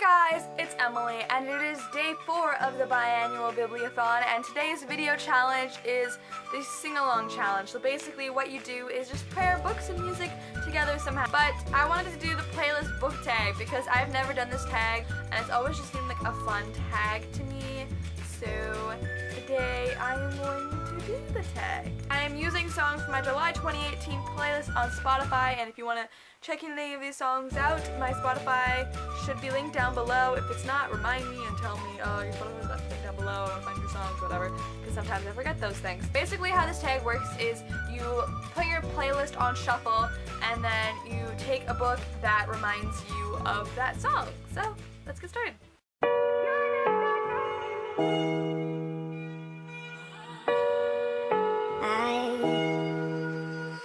guys, it's Emily, and it is day four of the biannual Bibliothon, and today's video challenge is the sing-along challenge. So basically what you do is just pair books and music together somehow. But I wanted to do the playlist book tag because I've never done this tag, and it's always just seemed like a fun tag to me. So today I am going to do the tag. I am using songs from my July 2018 playlist on Spotify, and if you want to check any of these songs out, my Spotify should be linked down below. If it's not, remind me and tell me, oh, your Spotify's not linked down below, or find your songs, whatever, because sometimes I forget those things. Basically, how this tag works is you put your playlist on shuffle, and then you take a book that reminds you of that song. So, let's get started.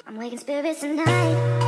I'm waking spirits tonight,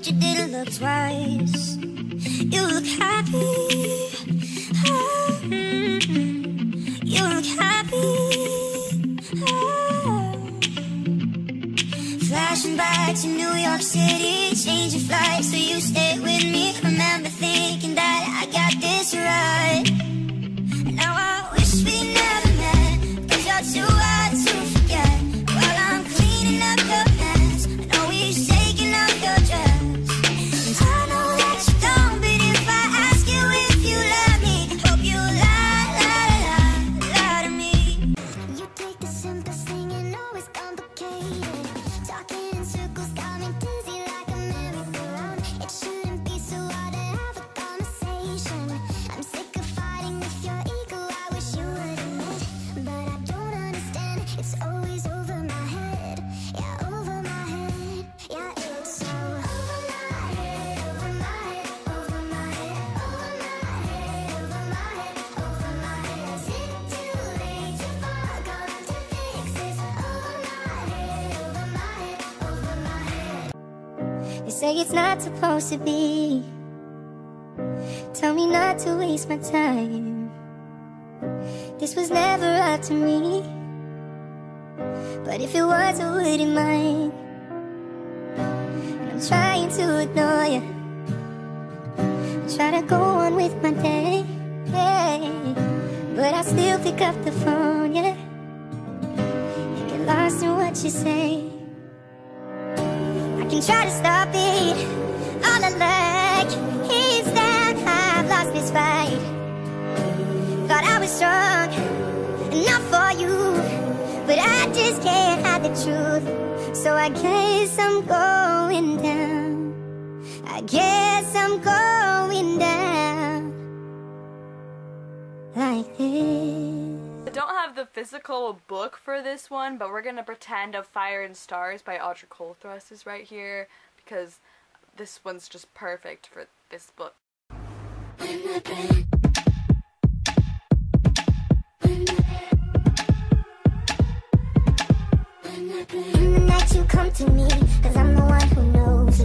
but you didn't look twice. You look happy. Mm-hmm. You look happy. Oh. Flashing back to New York City, changing flights so you stay with me. Remember thinking that I got this right. Say it's not supposed to be. Tell me not to waste my time. This was never up to me. But if it was, I wouldn't mind. And I'm trying to ignore you. I try to go on with my day. Hey, but I still pick up the phone, yeah. And get lost in what you say can try to stop it. All I lack is that I've lost this fight. Thought I was strong enough for you. But I just can't hide the truth. So I guess I'm going down. I guess I'm going down. Like this. I don't have the physical book for this one, but we're gonna pretend of Fire and Stars by Audra Coulthurst is right here because this one's just perfect for this book. Night you come to me, cause I'm the one who knows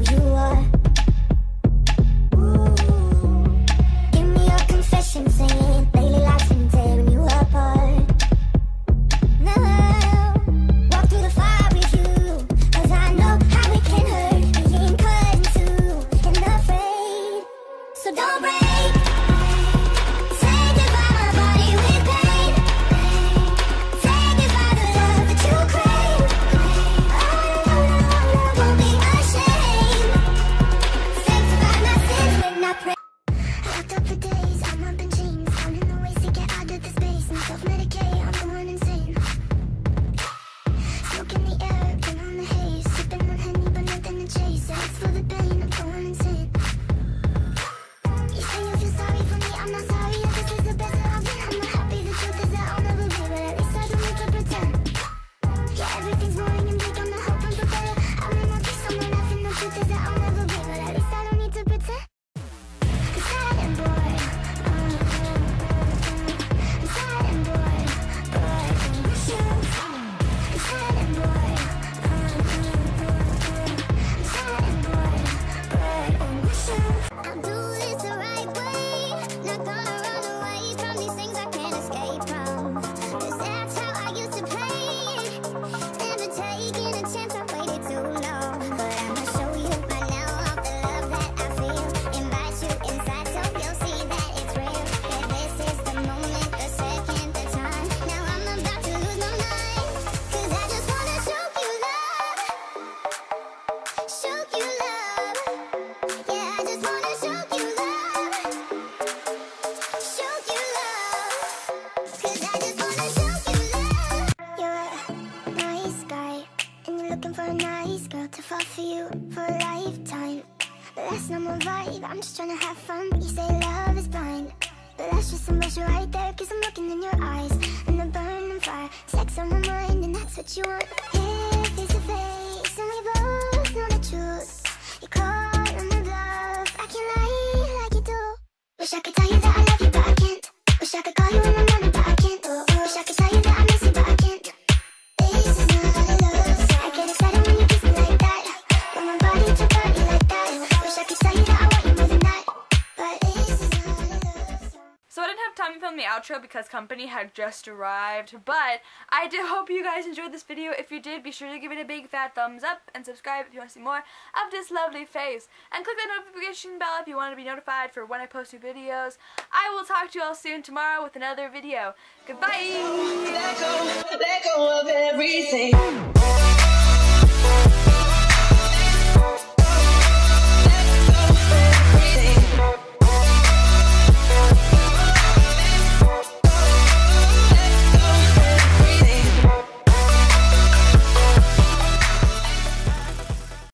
you for a lifetime. That's not my vibe, I'm just trying to have fun. You say love is blind, but that's just some bullshit right there. Cause I'm looking in your eyes, and the burning fire. Sex on my mind, and that's what you want. Here, face to face, and we both know the truth. You call on the bluff, I can't lie like you do. Wish I could tell you that I love you, but I can't. Wish I could call you in the morning, outro because company had just arrived, but I do hope you guys enjoyed this video. If you did, be sure to give it a big fat thumbs up and subscribe if you want to see more of this lovely face. And click that notification bell if you want to be notified for when I post new videos. I will talk to you all soon tomorrow with another video. Goodbye! Let go, let go.